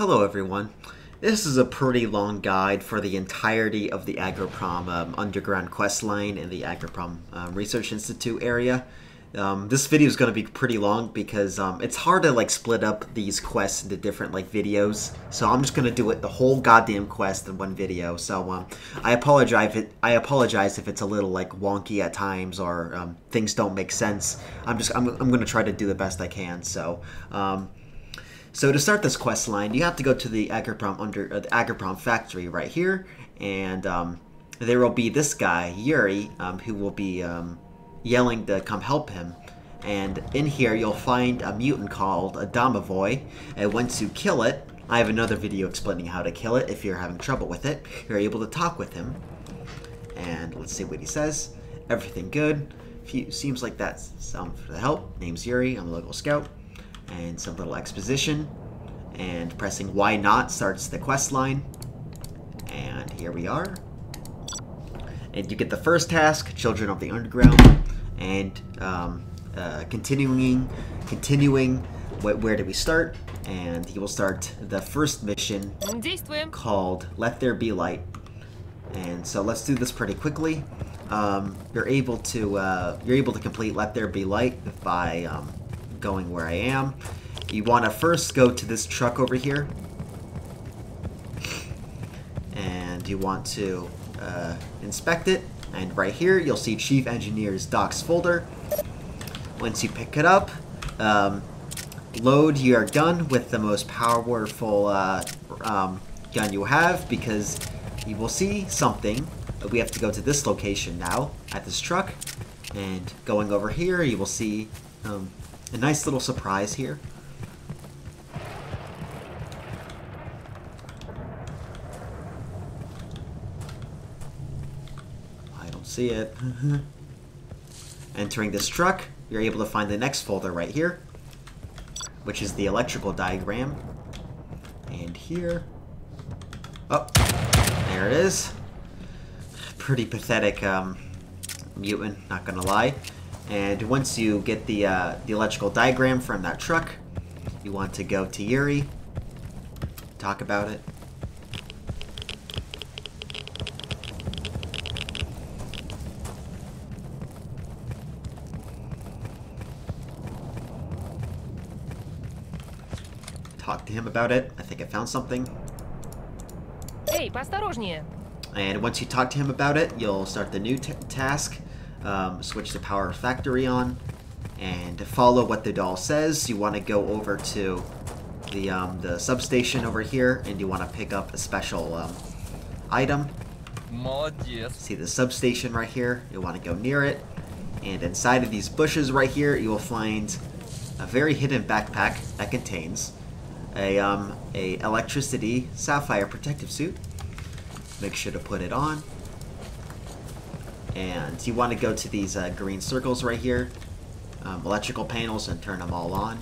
Hello everyone. This is a pretty long guide for the entirety of the Agroprom um, underground quest line in the Agroprom um, Research Institute area. Um, this video is going to be pretty long because um, it's hard to like split up these quests into different like videos. So I'm just going to do it the whole goddamn quest in one video. So um, I apologize. If it, I apologize if it's a little like wonky at times or um, things don't make sense. I'm just I'm, I'm going to try to do the best I can. So. So to start this quest line, you have to go to the Agroprom under uh, the Agroprom factory right here, and um, there will be this guy Yuri, um, who will be um, yelling to come help him. And in here, you'll find a mutant called a Domovoy, and once you kill it, I have another video explaining how to kill it. If you're having trouble with it, you're able to talk with him. And let's see what he says. Everything good. Few, seems like that's some for the help. Name's Yuri. I'm a local scout and some little exposition. And pressing Y not starts the quest line. And here we are. And you get the first task, Children of the Underground, and um, uh, continuing, continuing. Wh where did we start? And you will start the first mission called "Let There Be Light." And so let's do this pretty quickly. Um, you're able to uh, you're able to complete "Let There Be Light" by um, going where I am. You want to first go to this truck over here. And you want to uh, inspect it. And right here, you'll see Chief Engineer's docs folder. Once you pick it up, um, load your gun with the most powerful uh, um, gun you have because you will see something. We have to go to this location now at this truck. And going over here, you will see um, a nice little surprise here. I don't see it. Entering this truck, you're able to find the next folder right here, which is the electrical diagram. And here. Oh, there it is. Pretty pathetic um, mutant, not gonna lie. And once you get the, uh, the electrical diagram from that truck, you want to go to Yuri, talk about it. Talk to him about it. I think I found something. Hey, And once you talk to him about it, you'll start the new task Um, switch the power factory on, and to follow what the doll says, you want to go over to the um, the substation over here, and you want to pick up a special um, item. Молодец. See the substation right here. You want to go near it, and inside of these bushes right here, you will find a very hidden backpack that contains a um, a electricity sapphire protective suit. Make sure to put it on. And you want to go to these uh, green circles right here, um, electrical panels, and turn them all on.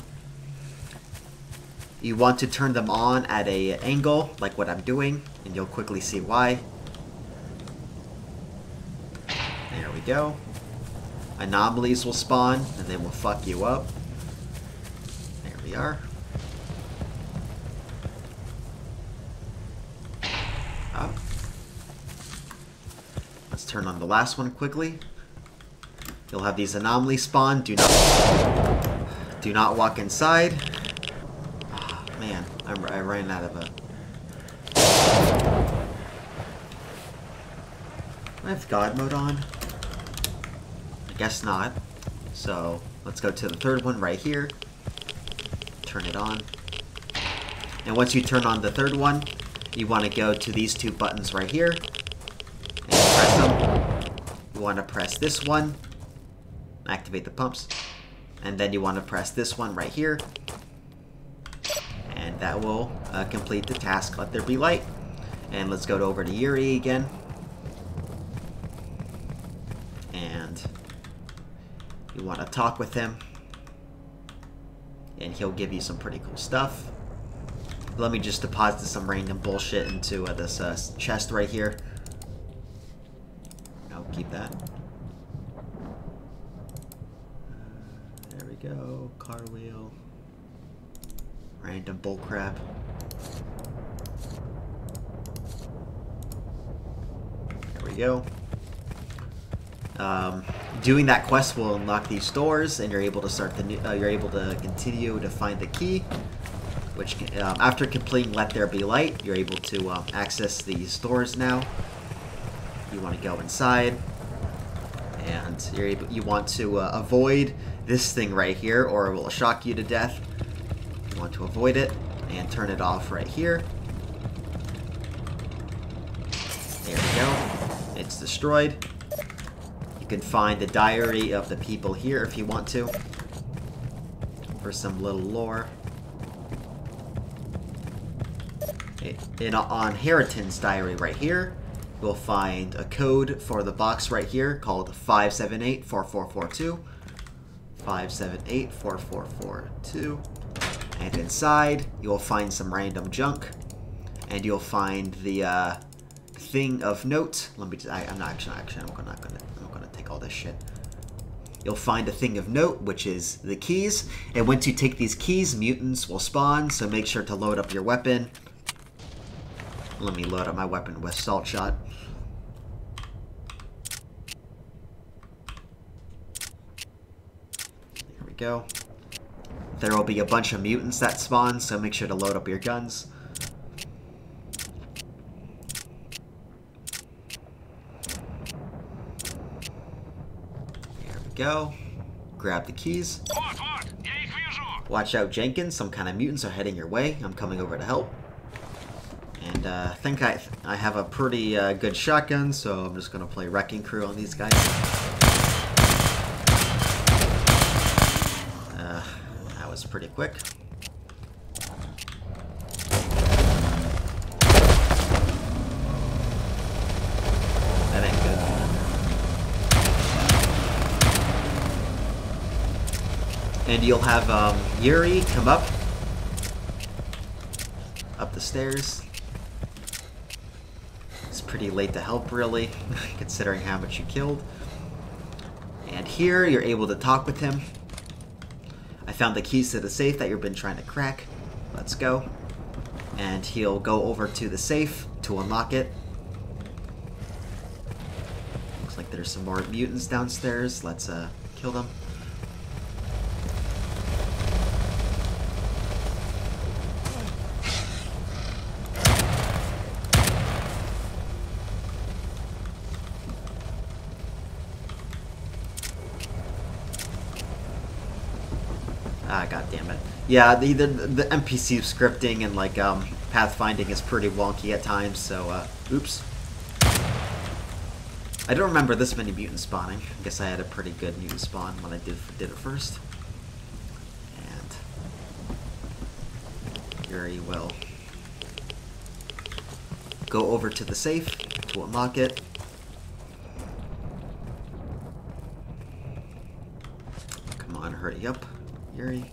You want to turn them on at a angle, like what I'm doing, and you'll quickly see why. There we go. Anomalies will spawn, and they will fuck you up. There we are. Turn on the last one quickly. You'll have these anomalies spawn. Do not, do not walk inside. Ah, man, I'm, I ran out of a. I have God mode on. I guess not. So let's go to the third one right here. Turn it on. And once you turn on the third one, you want to go to these two buttons right here and press them. You want to press this one, activate the pumps, and then you want to press this one right here, and that will uh, complete the task. Let there be light. And let's go to over to Yuri again. And you want to talk with him, and he'll give you some pretty cool stuff. Let me just deposit some random bullshit into uh, this uh, chest right here. Keep that. Uh, there we go. Car wheel. Random bullcrap. There we go. Um, doing that quest will unlock these doors, and you're able to start the new, uh, you're able to continue to find the key. Which, um, after completing Let There Be Light, you're able to um, access these doors now. You want to go inside, and you're able, you want to uh, avoid this thing right here, or it will shock you to death. You want to avoid it and turn it off right here. There we go. It's destroyed. You can find the diary of the people here if you want to. For some little lore. In on Harriton's diary right here, you'll find a code for the box right here called 5784442. 5784442. And inside, you'll find some random junk. And you'll find the uh, thing of note. Let me. Just, I, am not actually. Actually, I'm not gonna. I'm not gonna take all this shit. You'll find a thing of note, which is the keys. And once you take these keys, mutants will spawn. So make sure to load up your weapon. Let me load up my weapon with salt shot. There we go. There will be a bunch of mutants that spawn, so make sure to load up your guns. There we go. Grab the keys. Watch out, Jenkins. Some kind of mutants are heading your way. I'm coming over to help. And uh, I think I I have a pretty uh, good shotgun, so I'm just gonna play Wrecking Crew on these guys. Uh, that was pretty quick. That ain't good. And you'll have um, Yuri come up up the stairs. Pretty late to help, really, considering how much you killed. And here, you're able to talk with him. I found the keys to the safe that you've been trying to crack. Let's go. And he'll go over to the safe to unlock it. Looks like there's some more mutants downstairs. Let's uh, kill them. Ah, god damn it. Yeah, the, the the NPC scripting and like um pathfinding is pretty wonky at times, so uh oops. I don't remember this many mutants spawning. I guess I had a pretty good mutant spawn when I did did it first. And Yuri will go over to the safe to unlock it. Come on, hurry up. Yuri.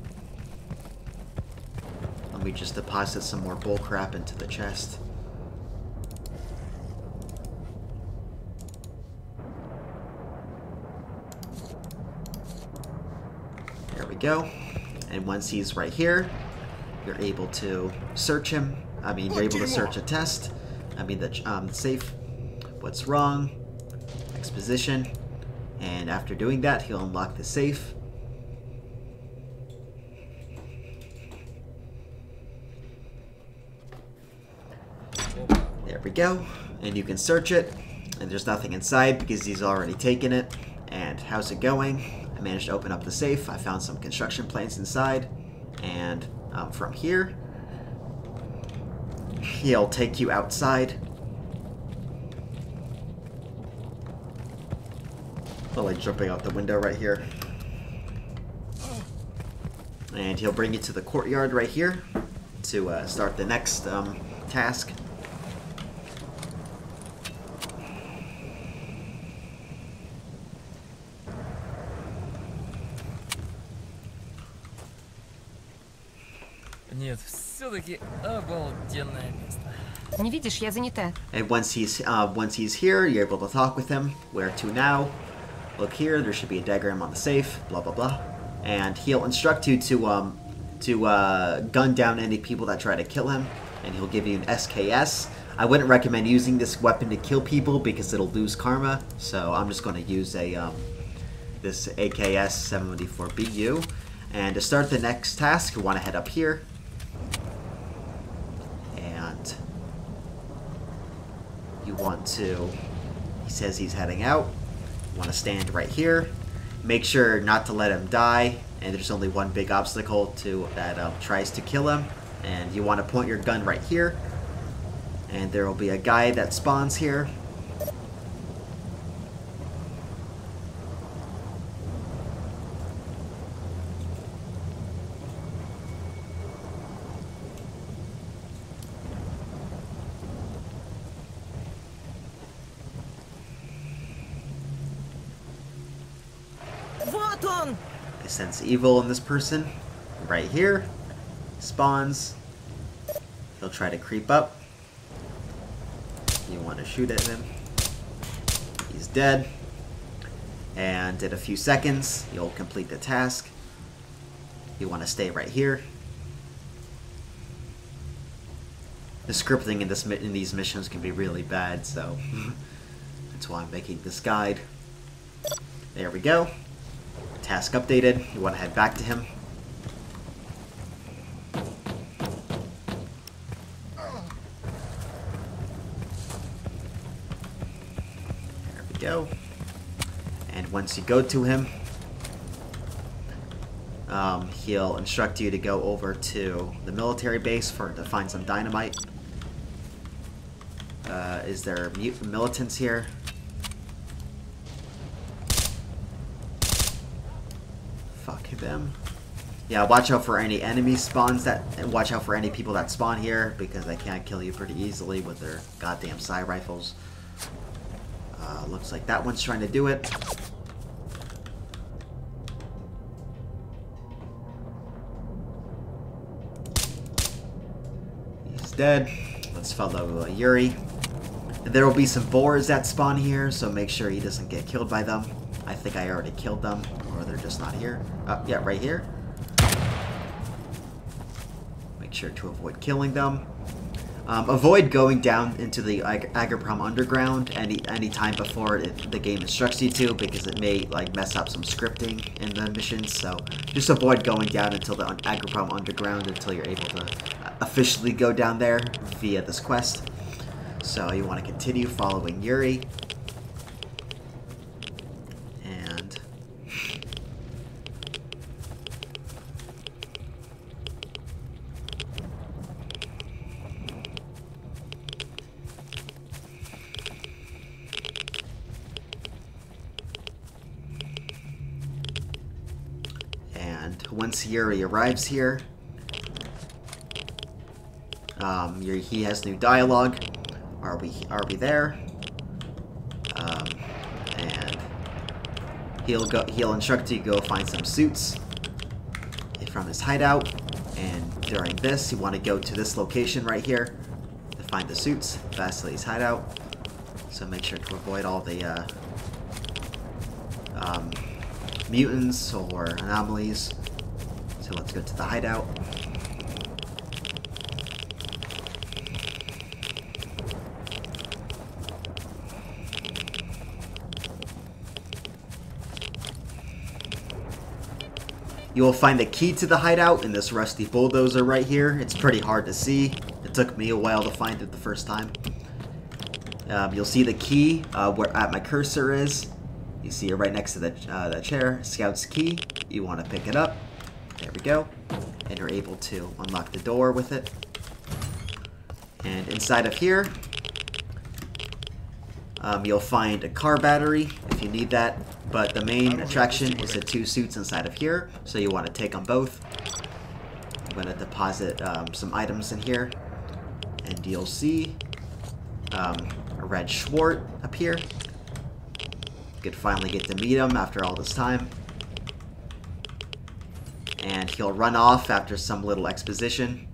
Me just deposit some more bullcrap into the chest. There we go. And once he's right here, you're able to search him. I mean, you're able to search a test. I mean, the um, safe. What's wrong? Exposition. And after doing that, he'll unlock the safe. Go. And you can search it. And there's nothing inside because he's already taken it. And how's it going? I managed to open up the safe. I found some construction plans inside. And um, from here, he'll take you outside. Oh, like jumping out the window right here. And he'll bring you to the courtyard right here to uh, start the next um, task. Нет, все-таки обалденное место. Не видишь, я занята. And once he's uh, once he's here, you're able to talk with him. Where to now? Look here. There should be a diagram on the safe. Blah blah blah. And he'll instruct you to um, to uh, gun down any people that try to kill him, and he'll give you an SKS. I wouldn't recommend using this weapon to kill people because it'll lose karma, so I'm just going to use a um, this AKS 774BU. And to start the next task, you want to head up here. want to, he says he's heading out. Want to stand right here. Make sure not to let him die. And there's only one big obstacle to that um, tries to kill him. And you want to point your gun right here. And there will be a guy that spawns here. Evil in this person. Right here. Spawns. He'll try to creep up. You want to shoot at him. He's dead. And in a few seconds, you'll complete the task. You want to stay right here. The scripting in this in these missions can be really bad, so that's why I'm making this guide. There we go. Task updated. You want to head back to him. There we go. And once you go to him, um, he'll instruct you to go over to the military base for to find some dynamite. Uh, is there militants here? Them. Yeah, watch out for any enemy spawns that, and watch out for any people that spawn here because they can't kill you pretty easily with their goddamn psi rifles. Uh, looks like that one's trying to do it. He's dead. Let's follow uh, Yuri. There will be some boars that spawn here, so make sure he doesn't get killed by them. I think I already killed them, just not here. Uh, yeah, right here. Make sure to avoid killing them. Um, avoid going down into the Ag- Agroprom Underground any any time before it, the game instructs you to, because it may like mess up some scripting in the missions. So just avoid going down until the Agroprom Underground until you're able to officially go down there via this quest. So you want to continue following Yuri. Yuri arrives here, um, he has new dialogue. Are we are we there? Um, and he'll go. He'll instruct you to go find some suits from his hideout. And during this, you want to go to this location right here to find the suits. Vasily's hideout. So make sure to avoid all the uh, um, mutants or anomalies. So let's go to the hideout. You will find the key to the hideout in this rusty bulldozer right here. It's pretty hard to see. It took me a while to find it the first time. Um, you'll see the key uh, where at my cursor is. You see it right next to the, uh, the chair, Scout's key. You want to pick it up. There we go. And you're able to unlock the door with it. And inside of here, um, you'll find a car battery if you need that. But the main attraction is the two suits inside of here, so you want to take them both. I'm going to deposit um, some items in here. And you'll see um, a red Schwart up here. You could finally get to meet him after all this time and he'll run off after some little exposition.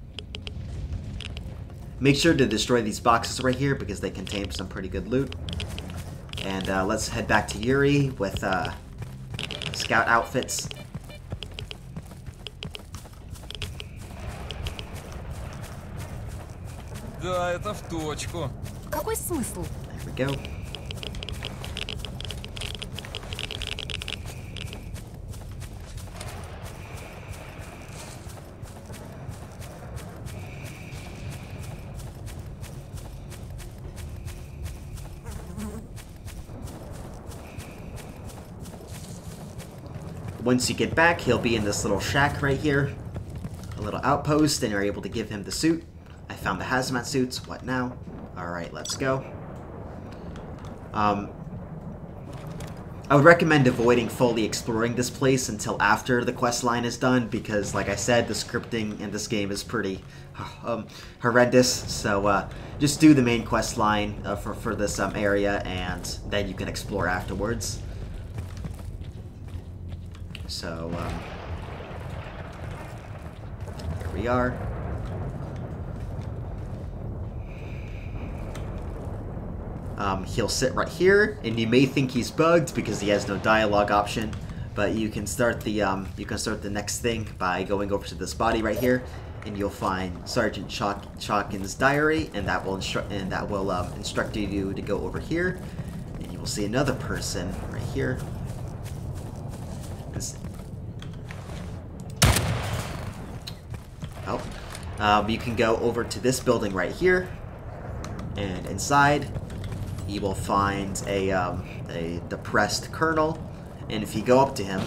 Make sure to destroy these boxes right here because they contain some pretty good loot. And uh, let's head back to Yuri with uh, scout outfits. Да, это в точку. Какой смысл? There we go. Once you get back, he'll be in this little shack right here. A little outpost, and you're able to give him the suit. I found the hazmat suits. What now? Alright, let's go. Um, I would recommend avoiding fully exploring this place until after the quest line is done because, like I said, the scripting in this game is pretty um, horrendous. So uh, just do the main quest line uh, for, for this um, area and then you can explore afterwards. So, um, here we are. Um, he'll sit right here, and you may think he's bugged because he has no dialogue option. But you can start the um, you can start the next thing by going over to this body right here, and you'll find Sergeant Chalk Chalkin's diary, and that will instruct and that will um, instruct you to go over here, and you will see another person right here. This- Oh, um, you can go over to this building right here, and inside you will find a, um, a depressed colonel, and if you go up to him,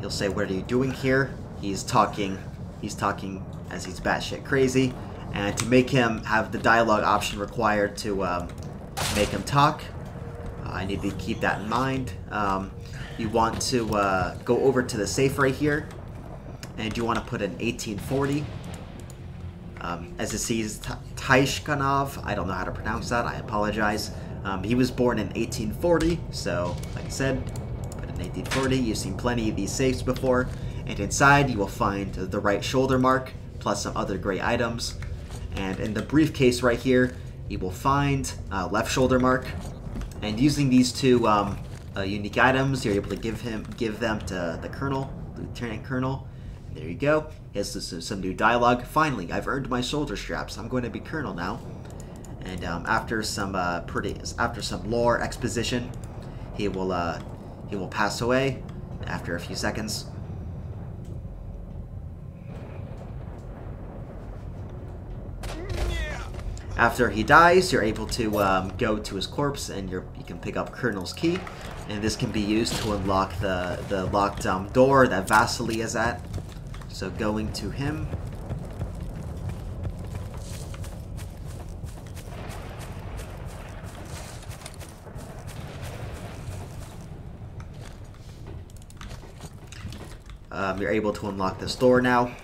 you'll say, "What are you doing here?" He's talking. He's talking as he's batshit crazy, and to make him have the dialogue option required to um, make him talk, uh, I need to keep that in mind. Um, you want to uh, go over to the safe right here, and you want to put in 1840. Um, as it sees Taishkanov, I don't know how to pronounce that, I apologize. Um, he was born in 1840, so, like I said, put in 1840. You've seen plenty of these safes before. And inside, you will find the right shoulder mark, plus some other gray items. And in the briefcase right here, you will find uh, left shoulder mark. And using these two um, uh, unique items, you're able to give him give them to the colonel, lieutenant colonel. There you go. Here's some, some new dialogue. Finally, I've earned my shoulder straps. I'm going to be colonel now. And um, after some uh, pretty, after some lore exposition, he will uh, he will pass away after a few seconds. After he dies, you're able to um, go to his corpse and you're, you can pick up Colonel's key. And this can be used to unlock the, the locked um, door that Vasily is at. So going to him. Um, you're able to unlock this door now.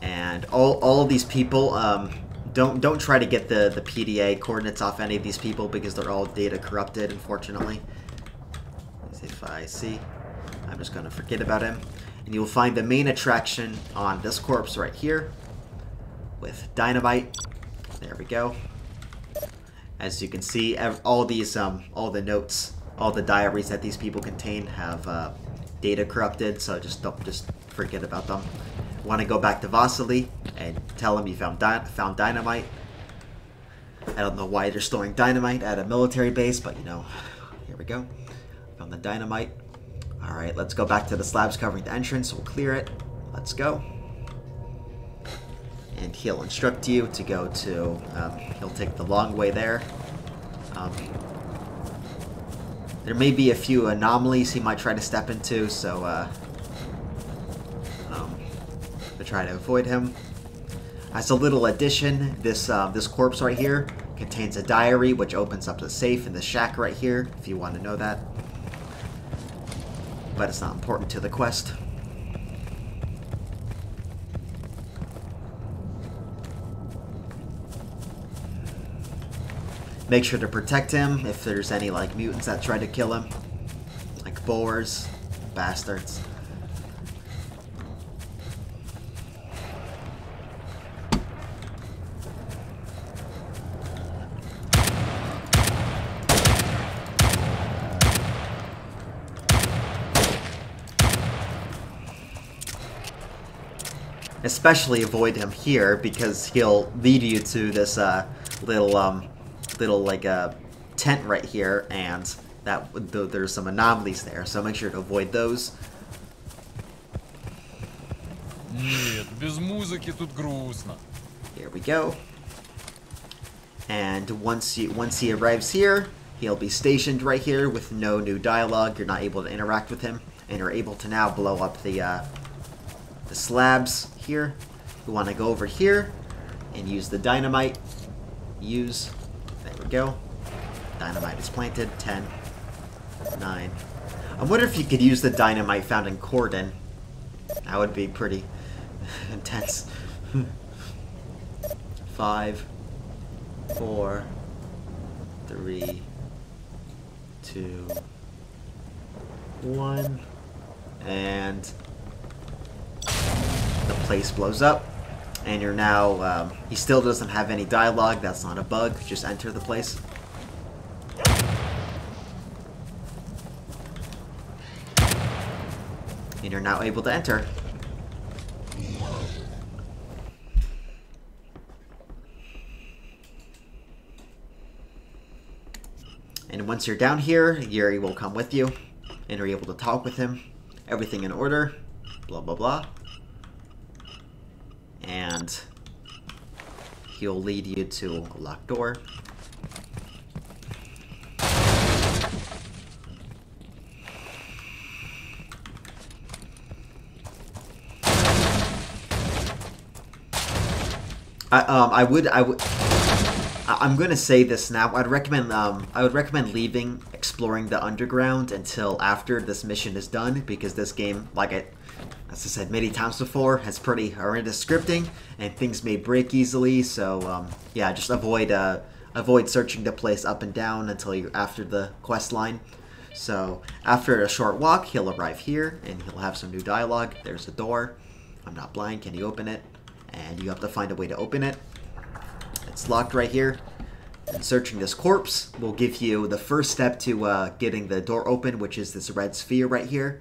And all, all of these people, um, don't don't try to get the, the PDA coordinates off any of these people because they're all data corrupted, unfortunately. If I see. I'm just going to forget about him. And you will find the main attraction on this corpse right here with dynamite. There we go. As you can see, all these, um, all the notes, all the diaries that these people contain have uh, data corrupted, so just don't just forget about them. Want to go back to Vasily and tell him you found dy- found dynamite. I don't know why they're storing dynamite at a military base, but you know, here we go. Found the dynamite. All right, let's go back to the slabs covering the entrance. We'll clear it. Let's go. And he'll instruct you to go to. Um, he'll take the long way there. Um, there may be a few anomalies he might try to step into, so uh, um, to try to avoid him. As a little addition, this uh, this corpse right here contains a diary which opens up the safe in the shack right here, if you want to know that. But it's not important to the quest. Make sure to protect him if there's any like mutants that try to kill him. Like boars, bastards. especially avoid him here because he'll lead you to this uh, little um, little like uh, tent right here, and that th there's some anomalies there. So make sure to avoid those. Нет, без музыки тут грустно. Here we go. And once he once he arrives here, he'll be stationed right here with no new dialogue. You're not able to interact with him, and you're able to now blow up the uh, the slabs here. We want to go over here and use the dynamite. Use. There we go. Dynamite is planted. 10, 9. I wonder if you could use the dynamite found in Cordon. That would be pretty intense. Five, four, three, two, one, and the place blows up. And you're now, um, he still doesn't have any dialogue, that's not a bug, just enter the place. And you're now able to enter. And once you're down here, Yuri will come with you, and you're able to talk with him. Everything in order, blah blah blah. And he'll lead you to a locked door. I, um, I would, I would, I'm gonna say this now. I'd recommend, um, I would recommend leaving exploring the underground until after this mission is done, because this game, like I, as I said many times before, has pretty horrendous scripting, and things may break easily. So, um, yeah, just avoid, uh, avoid searching the place up and down until you're after the quest line. So, after a short walk, he'll arrive here, and he'll have some new dialogue. There's a door. I'm not blind. Can you open it? And you have to find a way to open it. It's locked right here. And searching this corpse will give you the first step to uh, getting the door open, which is this red sphere right here.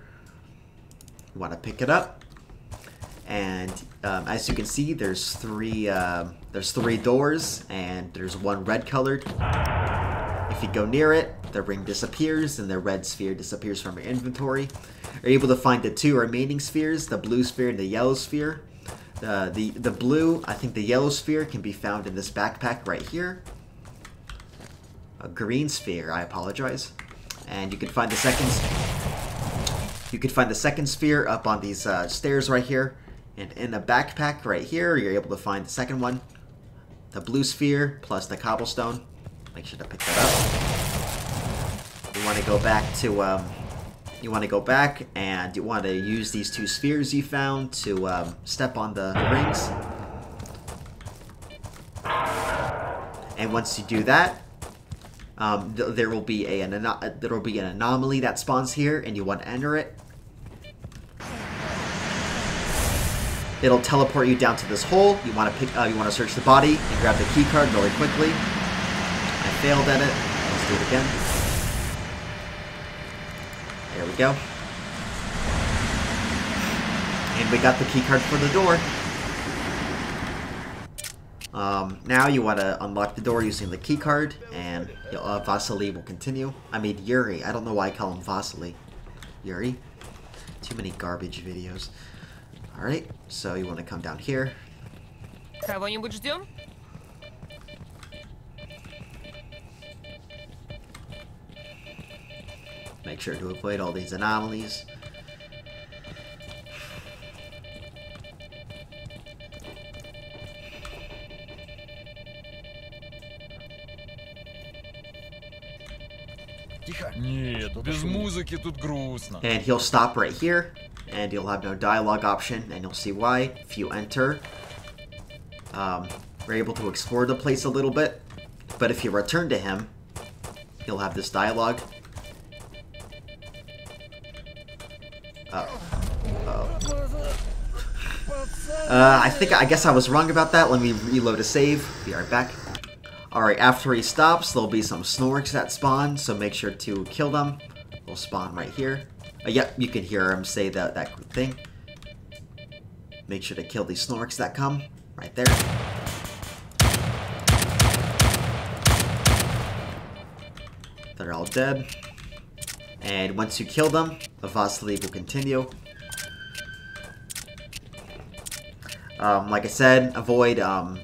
You want to pick it up. And um, as you can see, there's three uh, there's three doors, and there's one red colored. If you go near it, the ring disappears, and the red sphere disappears from your inventory. You're able to find the two remaining spheres, the blue sphere and the yellow sphere. The, the, the blue, I think the yellow sphere can be found in this backpack right here. A green sphere, I apologize. And you can find the second... You can find the second sphere up on these uh, stairs right here. And in a backpack right here, you're able to find the second one. The blue sphere plus the cobblestone. Make sure to pick that up. You want to go back to... Um, you want to go back and you want to use these two spheres you found to um, step on the rings. And once you do that, um, th there will be a, an there will be an anomaly that spawns here, and you want to enter it. It'll teleport you down to this hole. You want to pick. Uh, you want to search the body and grab the key card really quickly. I failed at it. Let's do it again. There we go. And we got the key card for the door. Um, now you want to unlock the door using the key card, and uh, Vasily will continue. I mean Yuri. I don't know why I call him Vasily. Yuri. Too many garbage videos. Alright, so you want to come down here. Кого-нибудь ждем? Make sure to avoid all these anomalies. Тихо. Нет, без музыки тут грустно. And he'll stop right here, and you'll have no dialogue option, and you'll see why. If you enter, um, you're able to explore the place a little bit, but if you return to him, he'll have this dialogue. Uh oh. Uh, I think, I guess I was wrong about that. Let me reload a save. Be right back. Alright, after he stops, there'll be some snorks that spawn, so make sure to kill them. They'll spawn right here. Uh, yep, you can hear him say that, that thing. Make sure to kill these Snorks that come right there. They're all dead. And once you kill them, the Vasily will continue. Um, like I said, avoid um,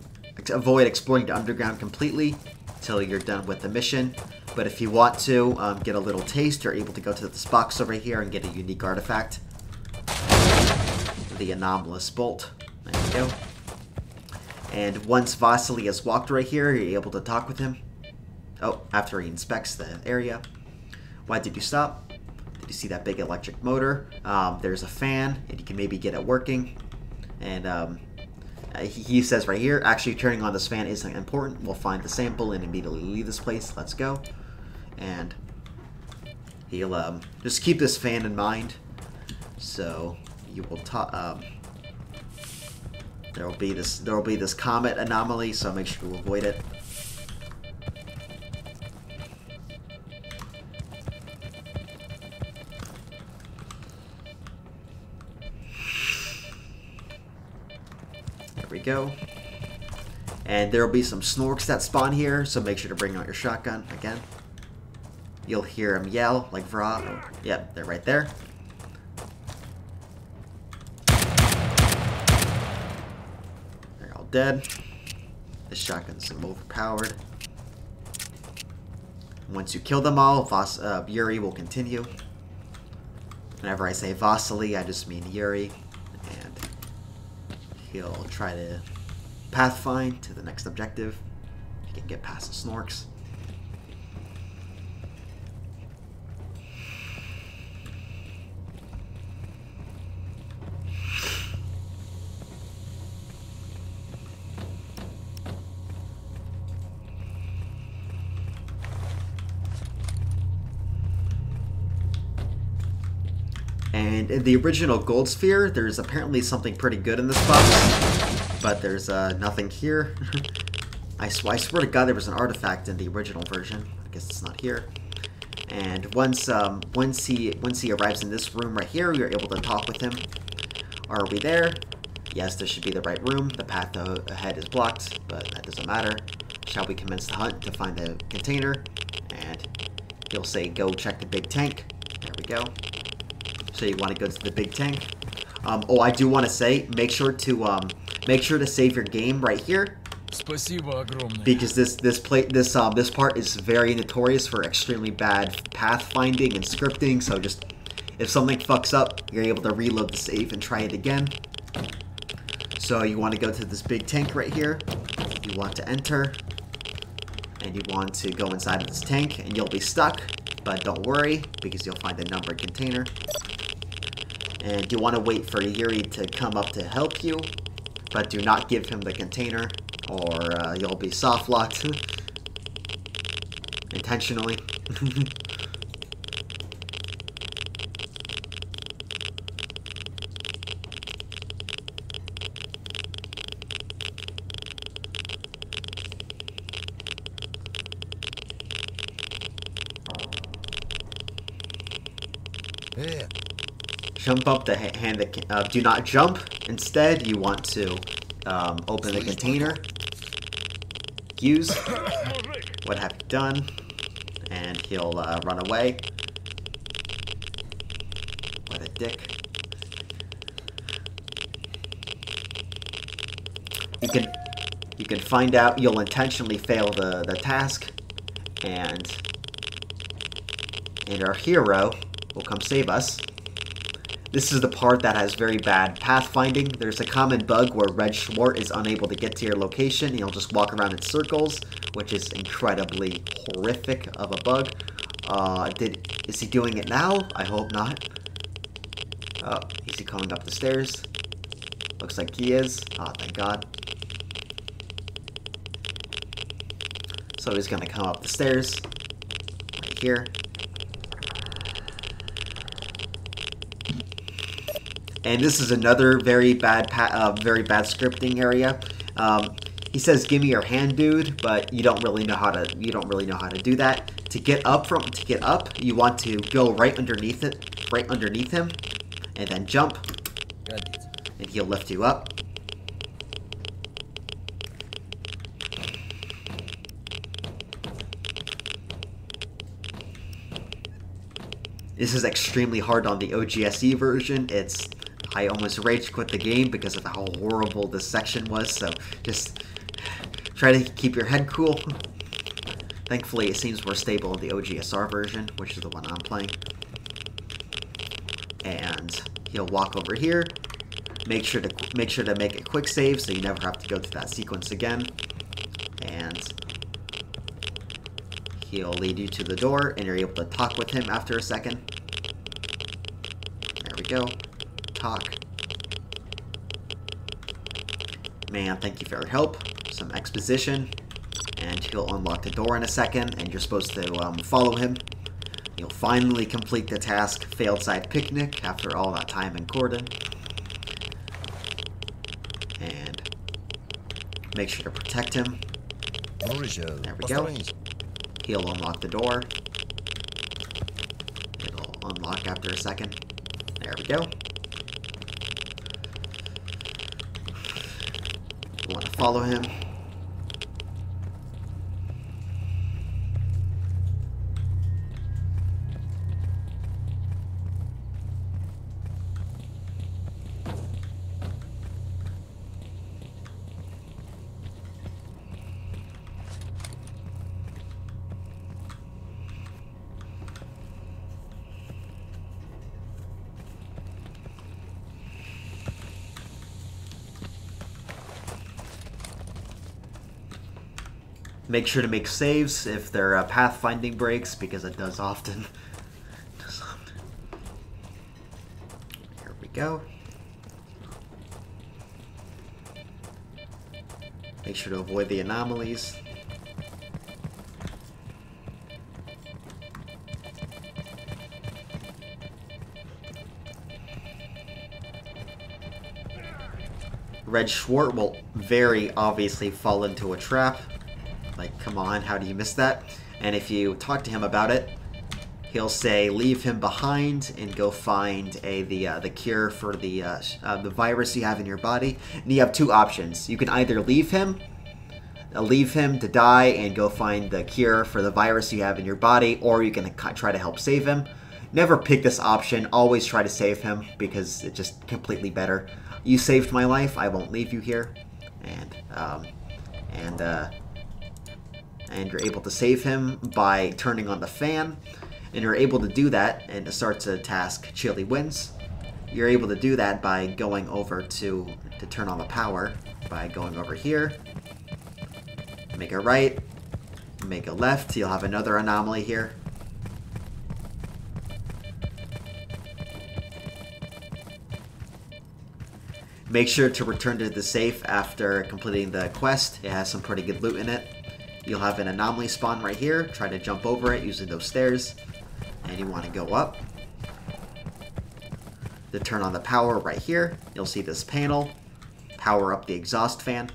avoid exploring the underground completely until you're done with the mission. But if you want to um, get a little taste, you're able to go to this box over here and get a unique artifact. The anomalous bolt. There you go. And once Vasily has walked right here, you're able to talk with him. Oh, after he inspects the area. Why did you stop? Did you see that big electric motor? Um, there's a fan, and you can maybe get it working. And um, uh, he, he says right here, actually turning on this fan isn't important. We'll find the sample and immediately leave this place. Let's go. And he'll um, just keep this fan in mind. So you will talk. Um, there will be this. There will be this comet anomaly. So make sure to avoid it. There we go. And there will be some snorks that spawn here, so make sure to bring out your shotgun again. You'll hear them yell, like Vra. Oh, yep, they're right there. They're all dead. This shotgun's overpowered. Once you kill them all, uh, Yuri will continue. Whenever I say Vasily, I just mean Yuri. And he'll try to pathfind to the next objective. He can get past the snorks. And in the original Gold Sphere, there's apparently something pretty good in this box, but there's uh, nothing here. I, sw I swear to God, there was an artifact in the original version. I guess it's not here. And once um, once he once he arrives in this room right here, we are able to talk with him. Are we there? Yes, this should be the right room. The path ahead is blocked, but that doesn't matter. Shall we commence the hunt to find the container? And he'll say, go check the big tank. There we go so you want to go to the big tank. Um, oh, I do want to say, make sure to um, make sure to save your game right here. Because this this play this um this part is very notorious for extremely bad pathfinding and scripting. So just if something fucks up, you're able to reload the save and try it again. So you want to go to this big tank right here. You want to enter, and you want to go inside of this tank, and you'll be stuck. But don't worry, because you'll find a numbered container. And do you want to wait for Yuri to come up to help you, but do not give him the container, or uh, you'll be soft locked intentionally. jump up the hand that uh, do not jump. Instead, you want to um, open the container. Use. What have you done? And he'll uh, run away. What a dick. You can you can find out you'll intentionally fail the, the task and and our hero will come save us. This is the part that has very bad pathfinding. There's a common bug where Red Schwart is unable to get to your location. He'll just walk around in circles, which is incredibly horrific of a bug. Uh, did is he doing it now? I hope not. Oh, is he coming up the stairs? Looks like he is. Oh, thank God. So he's gonna come up the stairs. Right here. and this is another very bad, uh, very bad scripting area. Um, he says, "Give me your hand, dude," but you don't really know how to. You don't really know how to do that. To get up from to get up, you want to go right underneath it, right underneath him, and then jump, and he'll lift you up. This is extremely hard on the OGSE version. It's I almost rage quit the game because of how horrible this section was, so just try to keep your head cool. Thankfully, it seems more stable in the OGSR version, which is the one I'm playing. And he'll walk over here. Make sure to make sure to make a quick save so you never have to go through that sequence again. And he'll lead you to the door, and you're able to talk with him after a second. There we go. Talk. Man, thank you for your help. Some exposition. And he'll unlock the door in a second, and you're supposed to um, follow him. You'll finally complete the task, Failed Side Picnic, after all that time in Cordon. And make sure to protect him. There we go. He'll unlock the door. It'll unlock after a second. There we go. want to follow him. Make sure to make saves if there are uh, pathfinding breaks, because it does often. Here we go. Make sure to avoid the anomalies. Red Schwart will very obviously fall into a trap. Come on, how do you miss that? And if you talk to him about it, he'll say leave him behind and go find a the uh, the cure for the uh, uh, the virus you have in your body. And you have two options. You can either leave him, uh, leave him to die and go find the cure for the virus you have in your body, or you can try to help save him. Never pick this option. Always try to save him because it's just completely better. You saved my life. I won't leave you here. And um, and uh, and you're able to save him by turning on the fan. And you're able to do that and to start to task Chili Wins. You're able to do that by going over to, to turn on the power by going over here. Make a right, make a left. You'll have another anomaly here. Make sure to return to the safe after completing the quest. It has some pretty good loot in it. You'll have an anomaly spawn right here. Try to jump over it using those stairs. And you want to go up. To turn on the power right here, you'll see this panel. Power up the exhaust fan.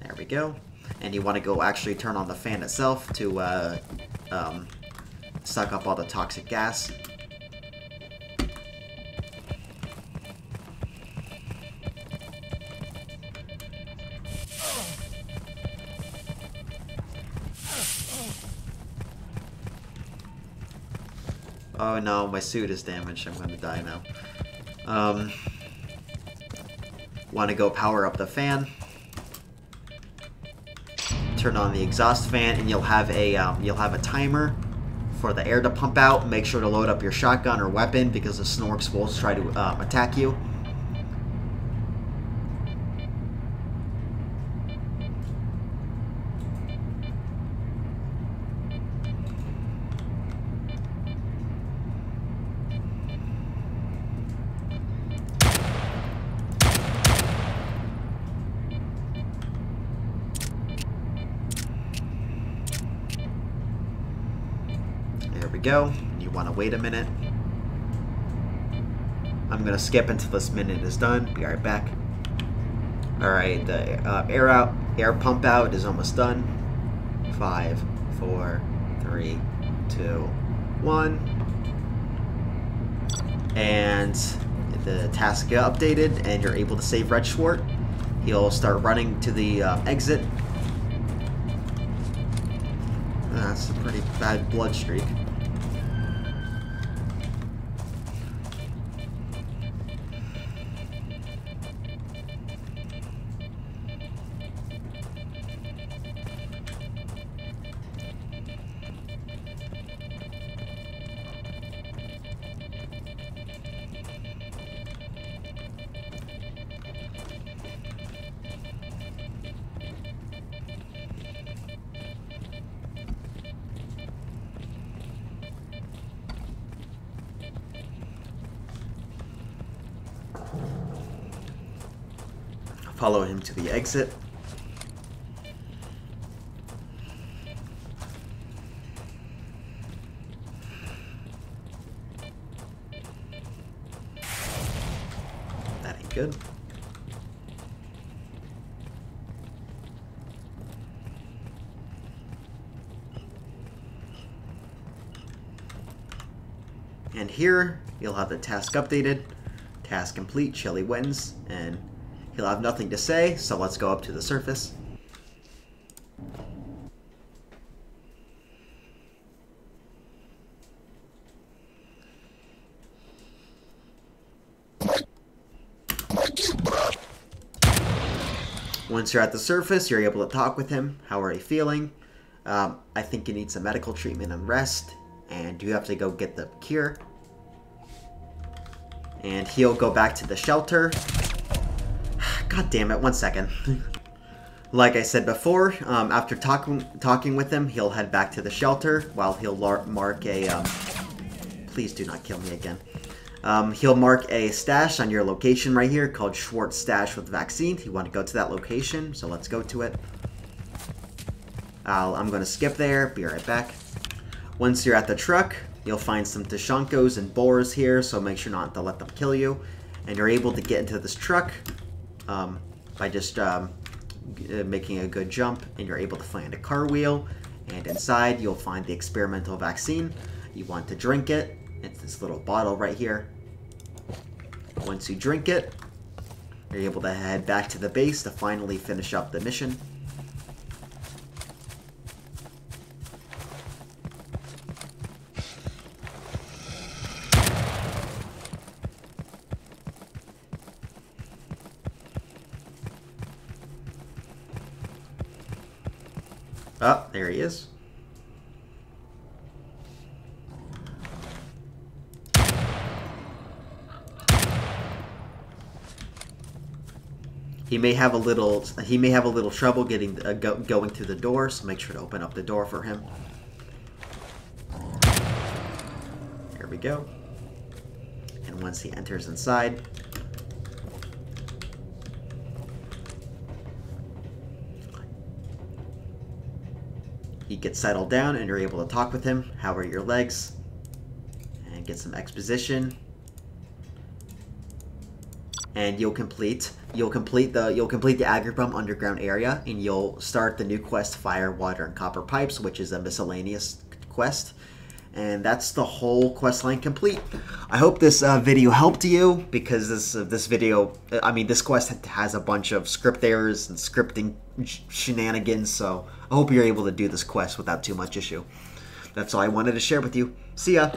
There we go. And you want to go actually turn on the fan itself to uh, um, suck up all the toxic gas. Oh no, my suit is damaged. I'm to die now. Um, want to go power up the fan. Turn on the exhaust fan, and you'll have a um, you'll have a timer for the air to pump out. Make sure to load up your shotgun or weapon because the snorks will try to um, attack you. Go. You want to wait a minute. I'm going to skip until this minute is done. Be right back. Alright, the uh, air out, air pump out is almost done. Five, four, three, two, one. And the task get updated and you're able to save Red Schwart, he'll start running to the uh, exit. That's a pretty bad blood streak. Follow him to the exit. That ain't good. And here, you'll have the task updated, task complete, Chili wins, and he'll have nothing to say, so let's go up to the surface. Once you're at the surface, you're able to talk with him. How are you feeling? Um, I think you need some medical treatment and rest, and you have to go get the cure. And he'll go back to the shelter. God damn it, one second. like I said before, um, after talking talking with him, he'll head back to the shelter while he'll mark a... Um, please do not kill me again. Um, he'll mark a stash on your location right here called Schwartz Stash with Vaccine. You want to go to that location, so let's go to it. i I'm going to skip there, be right back. Once you're at the truck, you'll find some Tushkanos and boars here, so make sure not to let them kill you. And you're able to get into this truck um, by just um, uh, making a good jump, and you're able to find a car wheel. And inside, you'll find the experimental vaccine. You want to drink it. It's this little bottle right here. Once you drink it, you're able to head back to the base to finally finish up the mission. Oh, there he is. He may have a little he may have a little trouble getting uh, go, going through the door, so make sure to open up the door for him. There we go. And once he enters inside, gets settled down and you're able to talk with him. How are your legs? And get some exposition and you'll complete you'll complete the you'll complete the Agroprom underground area and you'll start the new quest Fire, Water, and Copper Pipes, which is a miscellaneous quest. And that's the whole quest line complete. I hope this uh, video helped you because this uh, this video, I mean, this quest has a bunch of script errors and scripting shenanigans. So I hope you're able to do this quest without too much issue. That's all I wanted to share with you. See ya.